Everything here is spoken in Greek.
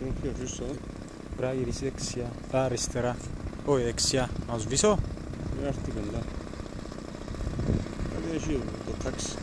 Τον πιο σωστό. Πρέπει να γυρίσει δεξιά. Α, αριστερά. Όχι, δεξιά. Να σβήσω. Δεν έρθει κοντά. Κάτι έχει το τάξη.